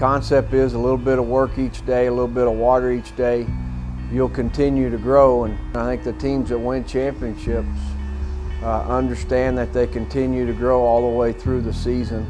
concept is a little bit of work each day, a little bit of water each day. You'll continue to grow, and I think the teams that win championships uh, understand that they continue to grow all the way through the season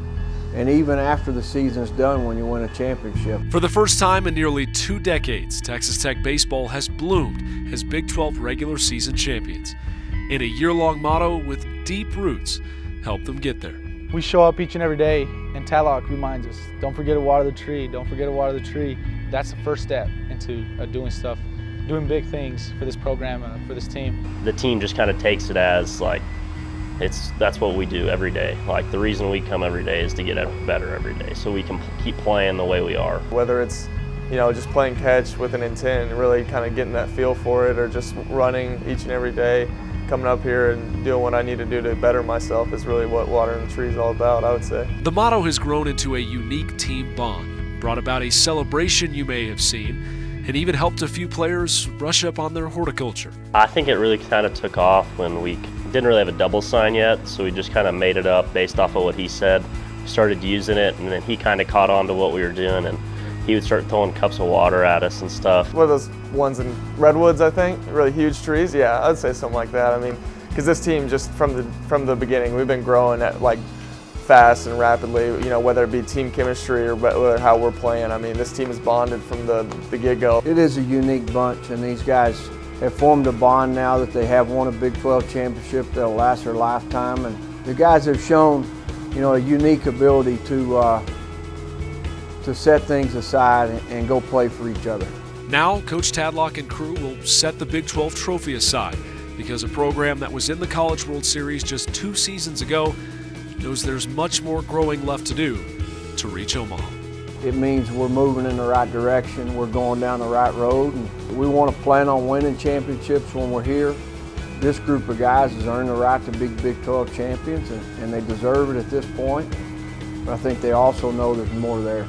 and even after the season's done when you win a championship. For the first time in nearly two decades, Texas Tech baseball has bloomed as Big 12 regular season champions. And a year long motto with deep roots helped them get there. We show up each and every day, and Tadlock reminds us don't forget to water the tree, don't forget to water the tree. That's the first step into uh, doing stuff, doing big things for this program and for this team. The team just kind of takes it as like, it's that's what we do every day. Like the reason we come every day is to get better every day, so we can keep playing the way we are. Whether it's you know just playing catch with an intent, and really kind of getting that feel for it, or just running each and every day, coming up here and doing what I need to do to better myself is really what watering the tree is all about. I would say. The motto has grown into a unique team bond, brought about a celebration you may have seen and even helped a few players brush up on their horticulture. I think it really kind of took off when we didn't really have a double sign yet, so we just kind of made it up based off of what he said. Started using it, and then he kind of caught on to what we were doing, and he would start throwing cups of water at us and stuff. One of those ones in redwoods? I think really huge trees. Yeah, I'd say something like that. I mean, because this team just from the from the beginning, we've been growing at like fast and rapidly. You know, whether it be team chemistry or whether how we're playing. I mean, this team is bonded from the the get go. It is a unique bunch, and these guys have formed a bond now that they have won a Big 12 championship that'll last their lifetime. And the guys have shown, you know, a unique ability to uh, to set things aside and go play for each other. Now, Coach Tadlock and crew will set the Big 12 trophy aside because a program that was in the College World Series just two seasons ago knows there's much more growing left to do to reach Omaha. It means we're moving in the right direction, we're going down the right road, and we want to plan on winning championships when we're here. This group of guys has earned the right to be Big 12 champions, and, and they deserve it at this point. But I think they also know there's more there.